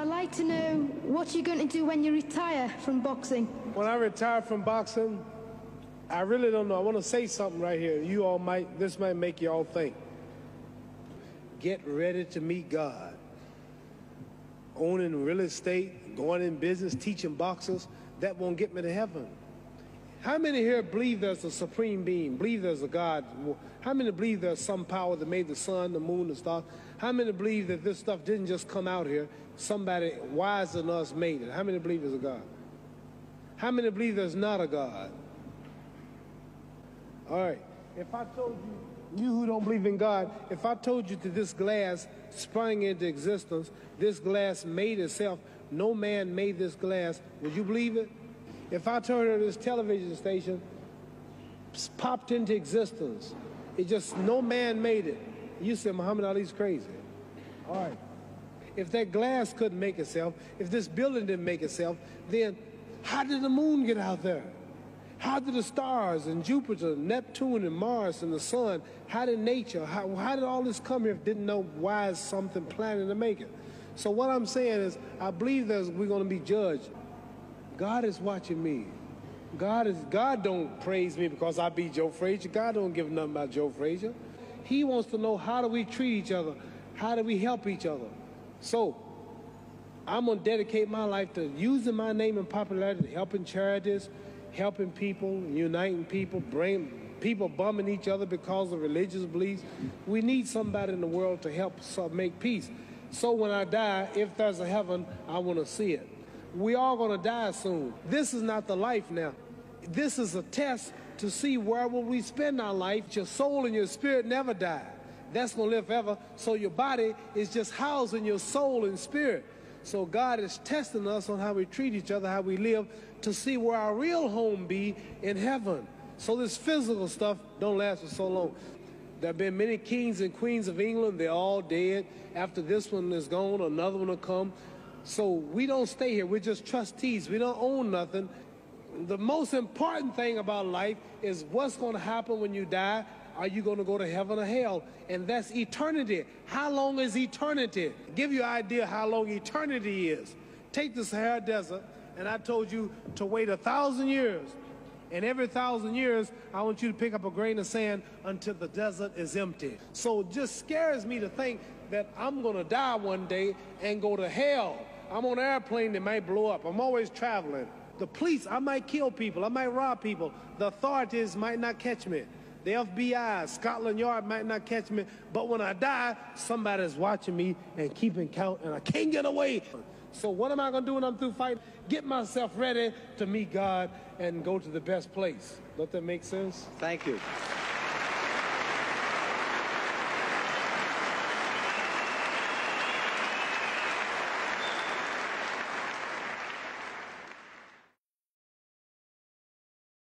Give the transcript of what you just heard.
I'd like to know what you're going to do when you retire from boxing. When I retire from boxing, I really don't know. I want to say something right here. You all might, this might make you all think. Get ready to meet God. Owning real estate, going in business, teaching boxers, that won't get me to heaven. How many here believe there's a supreme being, believe there's a God? How many believe there's some power that made the sun, the moon, the stars? How many believe that this stuff didn't just come out here? Somebody wiser than us made it. How many believe there's a God? How many believe there's not a God? All right. If I told you, you who don't believe in God, if I told you that this glass sprang into existence, this glass made itself, no man made this glass, would you believe it? If I told you this television station popped into existence, it just, no man made it, you said Muhammad Ali's crazy. All right. If that glass couldn't make itself, if this building didn't make itself, then how did the moon get out there? How did the stars and Jupiter, Neptune and Mars and the sun, how did nature, how, how did all this come here if didn't know why something planning to make it? So what I'm saying is, I believe that we're going to be judged. God is watching me. God is God don't praise me because I beat Joe Frazier. God don't give nothing about Joe Frazier. He wants to know how do we treat each other? How do we help each other? So I'm gonna dedicate my life to using my name and popularity, helping charities, helping people, uniting people, bring people bumming each other because of religious beliefs. We need somebody in the world to help make peace. So when I die, if there's a heaven, I want to see it. We all to die soon. This is not the life now. This is a test to see where will we spend our life. Your soul and your spirit never die. That's to live forever. So your body is just housing your soul and spirit. So God is testing us on how we treat each other, how we live, to see where our real home be in heaven. So this physical stuff don't last for so long. There have been many kings and queens of England. They're all dead. After this one is gone, another one will come. So we don't stay here. We're just trustees. We don't own nothing. The most important thing about life is what's going to happen when you die. Are you going to go to heaven or hell? And that's eternity. How long is eternity? Give you an idea how long eternity is. Take the Sahara Desert, and I told you to wait a thousand years. And every thousand years, I want you to pick up a grain of sand until the desert is empty. So it just scares me to think that I'm going to die one day and go to hell. I'm on an airplane that might blow up. I'm always traveling. The police, I might kill people. I might rob people. The authorities might not catch me. The FBI, Scotland Yard might not catch me. But when I die, somebody's watching me and keeping count, and I can't get away. So what am I going to do when I'm through fighting? Get myself ready to meet God and go to the best place. Does that make sense? Thank you.